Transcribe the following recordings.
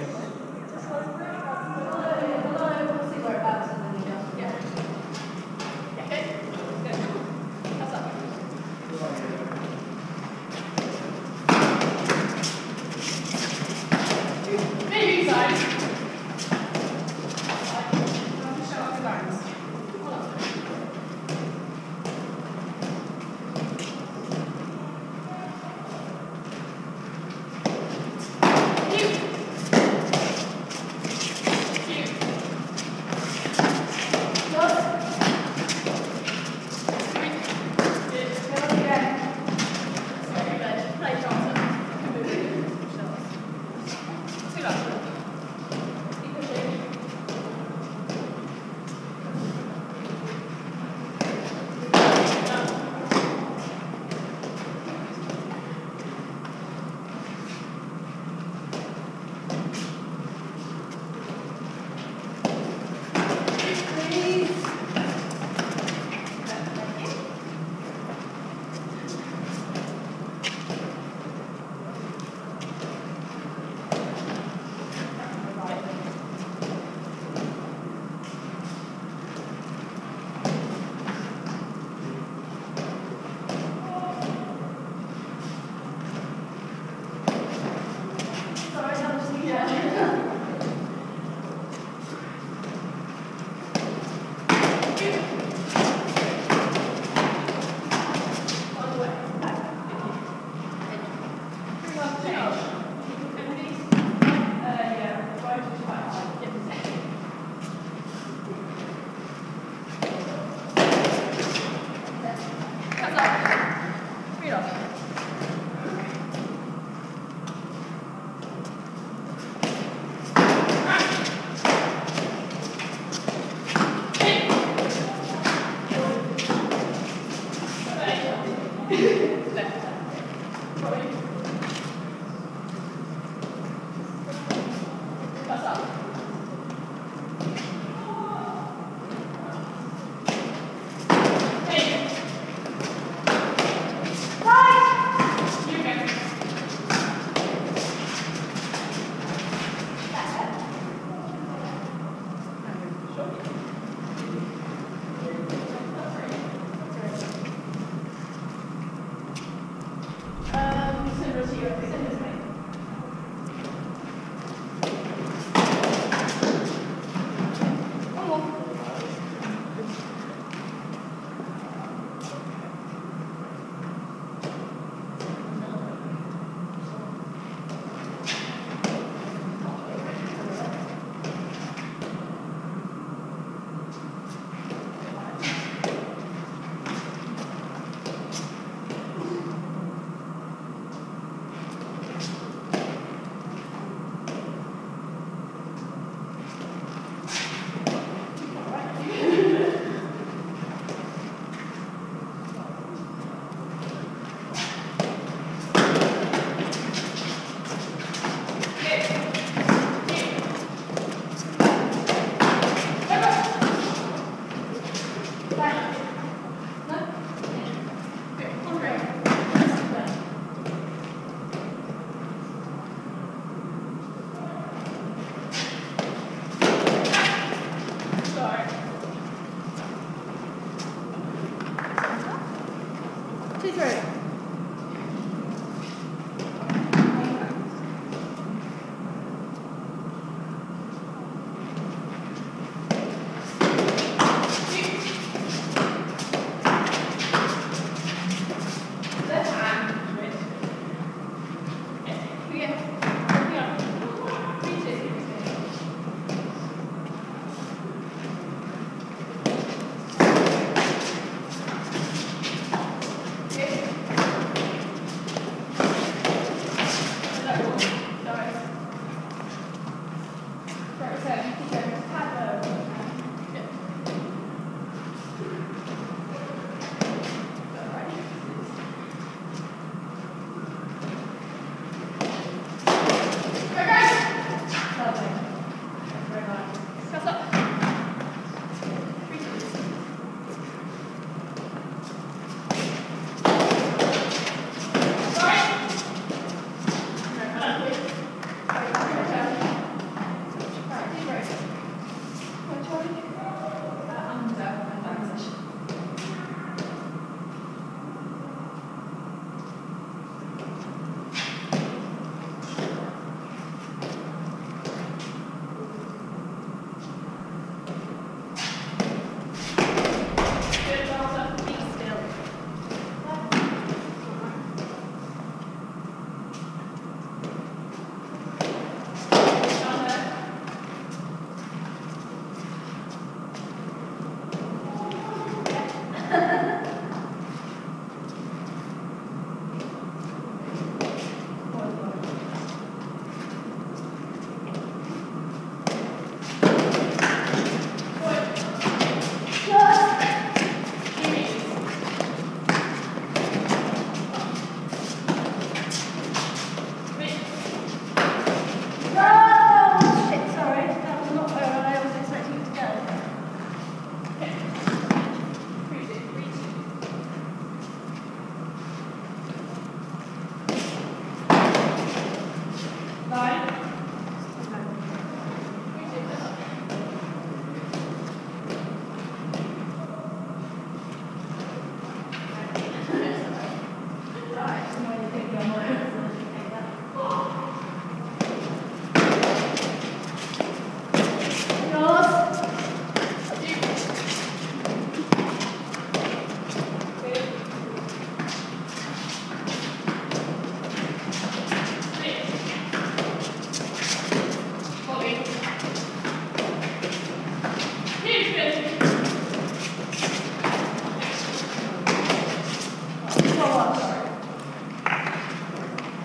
Cute.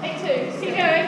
Take two. Keep going.